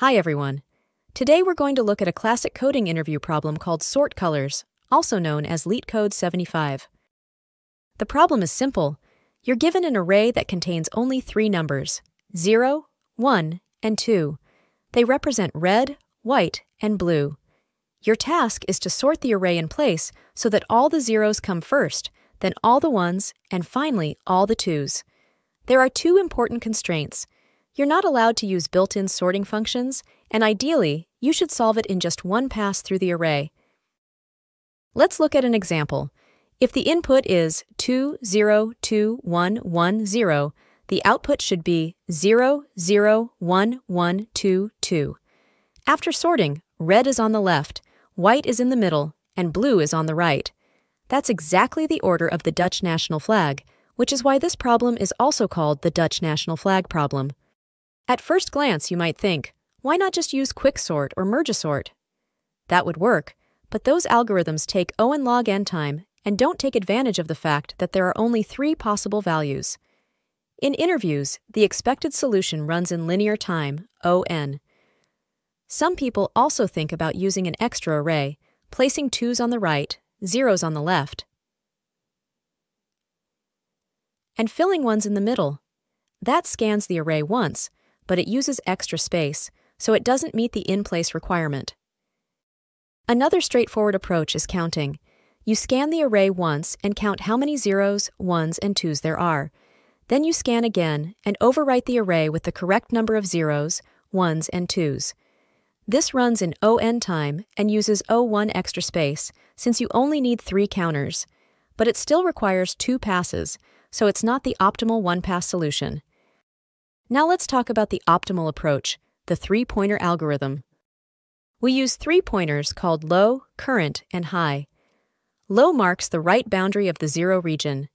Hi everyone. Today we're going to look at a classic coding interview problem called sort colors, also known as LeetCode 75. The problem is simple. You're given an array that contains only three numbers 0, 1, and 2. They represent red, white, and blue. Your task is to sort the array in place so that all the zeros come first, then all the ones, and finally all the twos. There are two important constraints. You're not allowed to use built-in sorting functions, and ideally, you should solve it in just one pass through the array. Let's look at an example. If the input is 2, 0, 2, 1, 1, 0, the output should be 0, 0, 1, 1, 2, 2. After sorting, red is on the left, white is in the middle, and blue is on the right. That's exactly the order of the Dutch national flag, which is why this problem is also called the Dutch national flag problem. At first glance, you might think, why not just use quicksort or mergesort? That would work, but those algorithms take O n log n time and don't take advantage of the fact that there are only three possible values. In interviews, the expected solution runs in linear time, ON. Some people also think about using an extra array, placing twos on the right, zeros on the left, and filling ones in the middle. That scans the array once, but it uses extra space, so it doesn't meet the in-place requirement. Another straightforward approach is counting. You scan the array once and count how many zeros, ones, and twos there are. Then you scan again and overwrite the array with the correct number of zeros, ones, and twos. This runs in ON time and uses O1 extra space, since you only need three counters. But it still requires two passes, so it's not the optimal one-pass solution. Now let's talk about the optimal approach, the three-pointer algorithm. We use three pointers called low, current, and high. Low marks the right boundary of the zero region.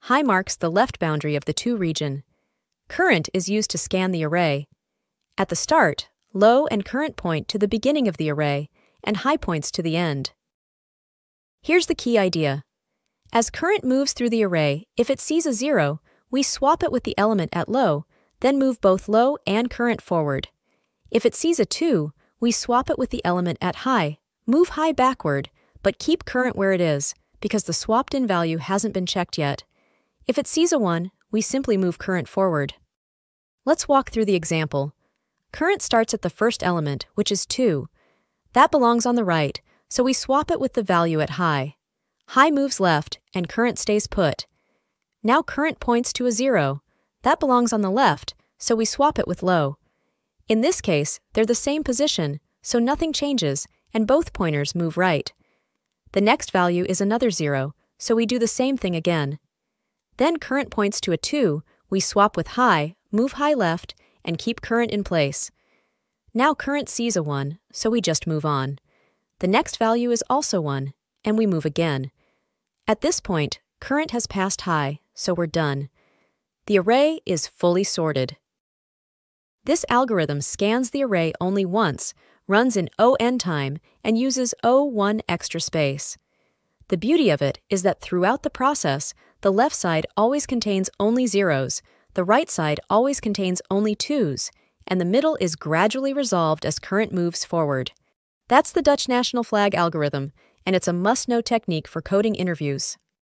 High marks the left boundary of the two region. Current is used to scan the array. At the start, low and current point to the beginning of the array, and high points to the end. Here's the key idea. As current moves through the array, if it sees a zero, we swap it with the element at low, then move both low and current forward. If it sees a 2, we swap it with the element at high, move high backward, but keep current where it is, because the swapped-in value hasn't been checked yet. If it sees a 1, we simply move current forward. Let's walk through the example. Current starts at the first element, which is 2. That belongs on the right, so we swap it with the value at high. High moves left, and current stays put. Now current points to a zero. That belongs on the left, so we swap it with low. In this case, they're the same position, so nothing changes, and both pointers move right. The next value is another zero, so we do the same thing again. Then current points to a 2, we swap with high, move high left, and keep current in place. Now current sees a 1, so we just move on. The next value is also 1, and we move again. At this point, current has passed high, so we're done. The array is fully sorted. This algorithm scans the array only once, runs in ON time, and uses O1 extra space. The beauty of it is that throughout the process, the left side always contains only zeros, the right side always contains only twos, and the middle is gradually resolved as current moves forward. That's the Dutch national flag algorithm, and it's a must know technique for coding interviews.